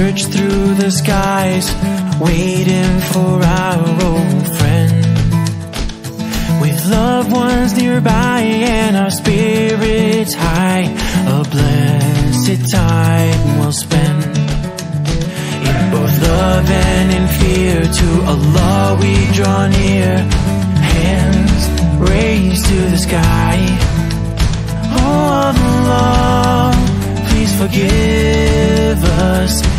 search through the skies, waiting for our old friend. With loved ones nearby and our spirits high, a blessed time we'll spend. In both love and in fear, to Allah we draw near, hands raised to the sky. Oh Allah, please forgive us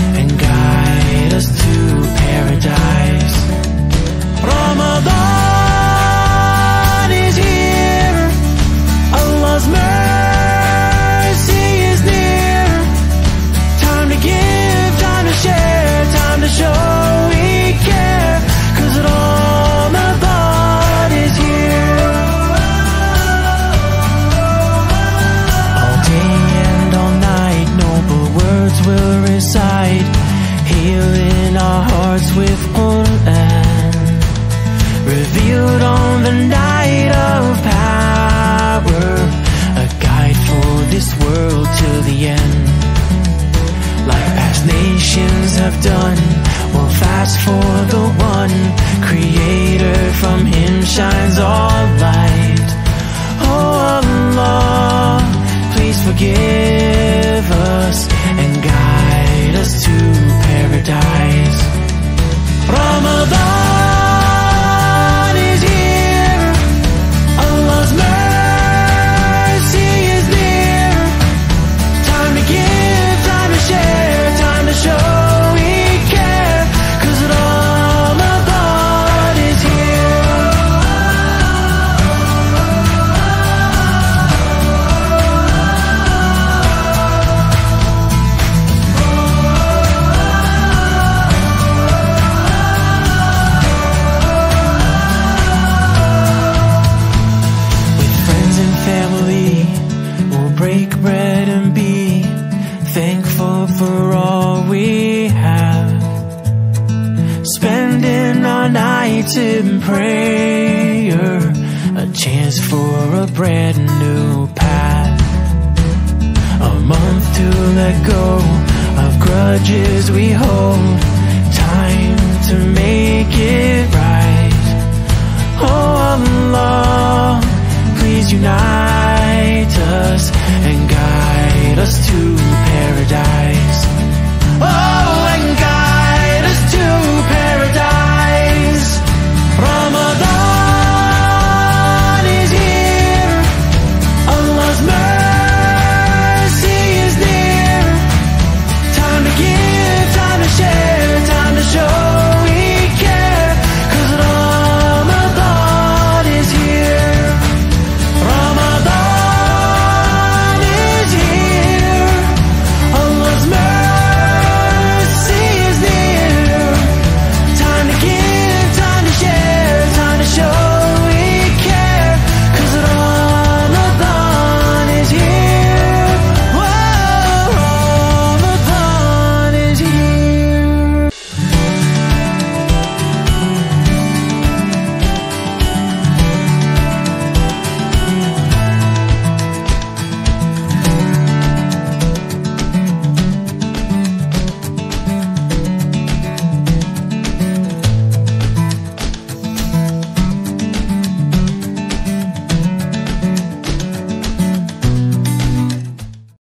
hearts with Quran. Revealed on the night of power, a guide for this world till the end. Like past nations have done, we'll fast for the one creator. From him shines all light. Oh Allah, please forgive for all we have. Spending our nights in prayer, a chance for a brand new path. A month to let go of grudges we hold. Time to make it